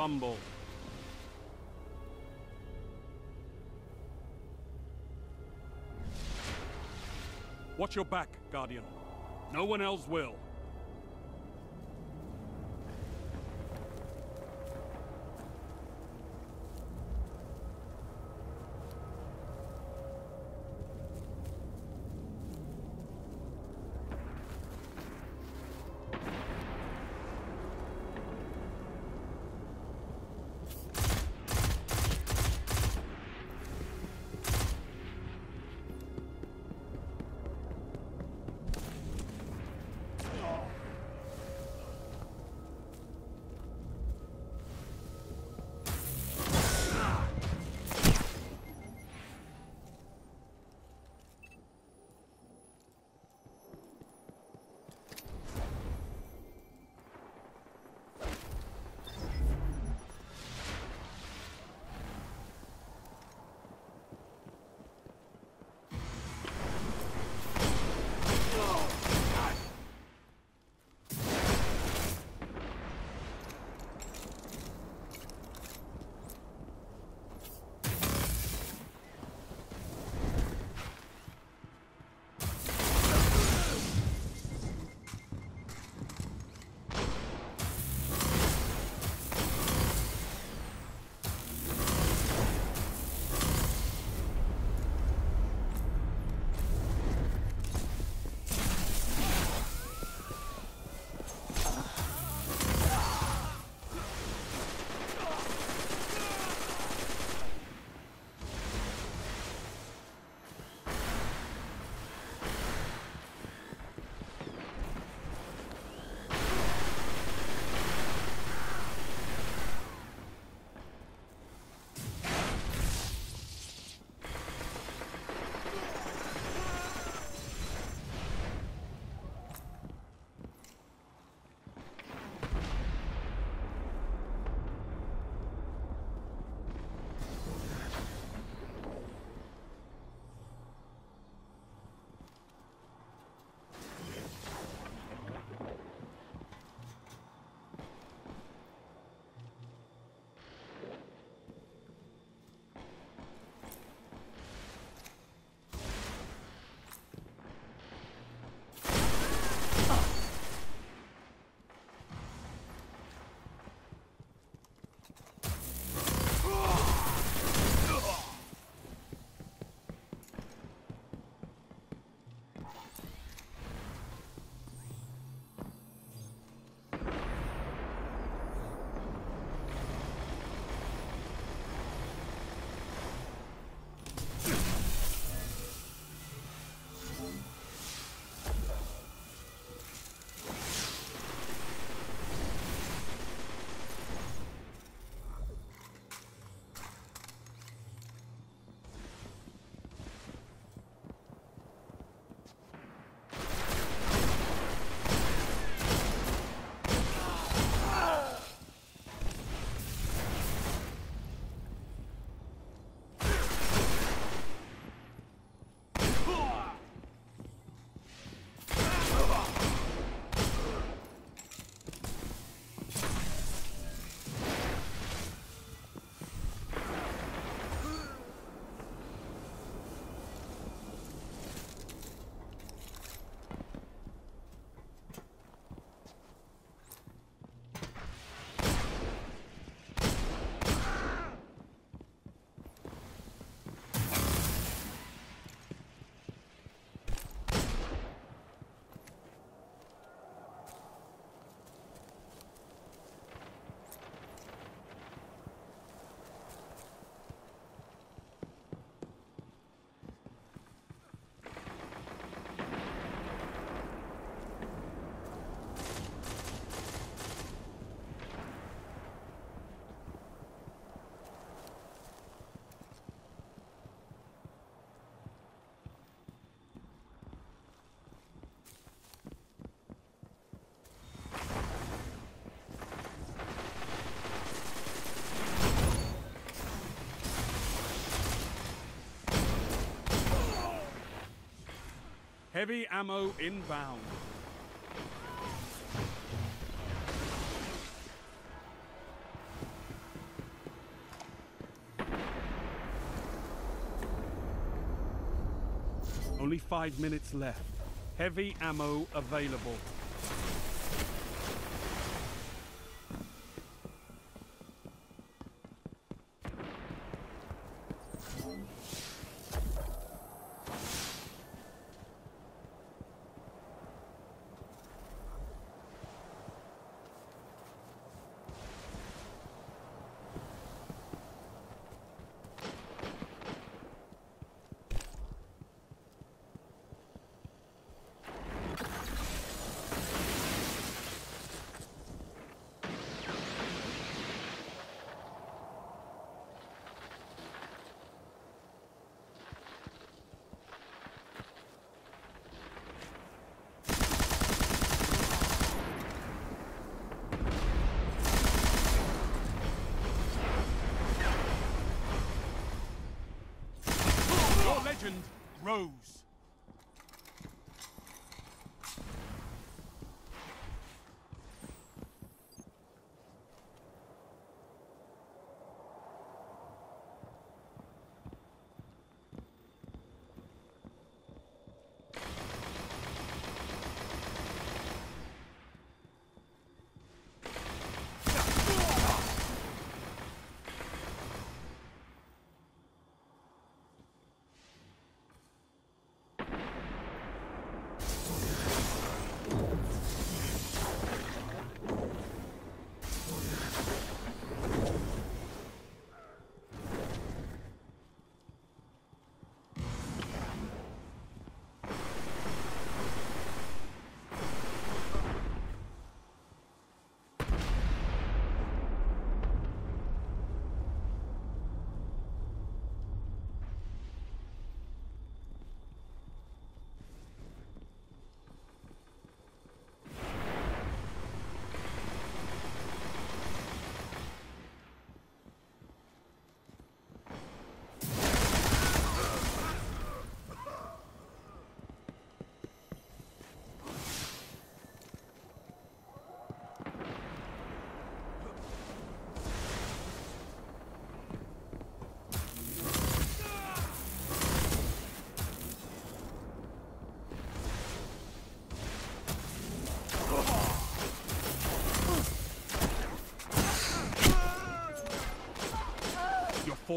rumble. Watch your back, Guardian. No one else will. Heavy ammo inbound. Only five minutes left. Heavy ammo available. Legend rose.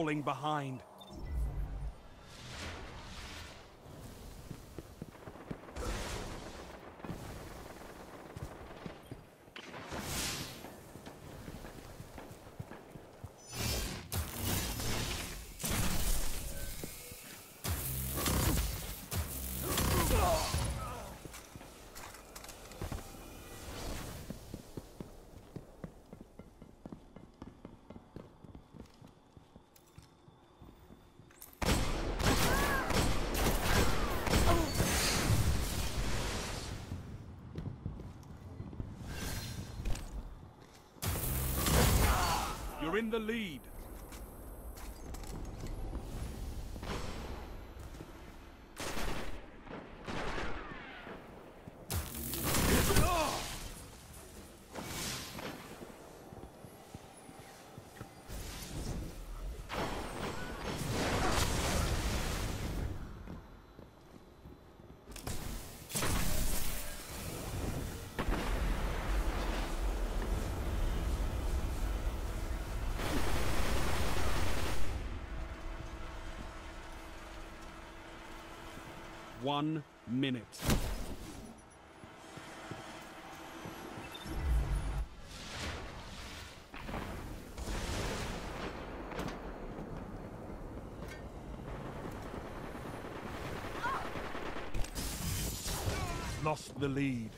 Falling behind. In the lead. One minute. Lost the lead.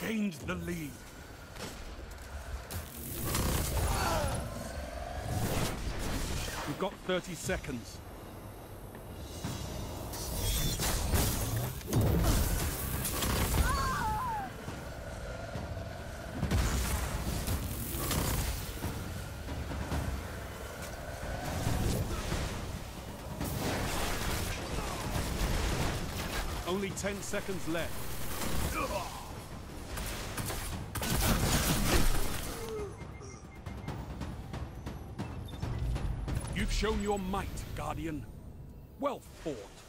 Gained the lead. Got 30 seconds. Only 10 seconds left. You've shown your might, Guardian. Well fought.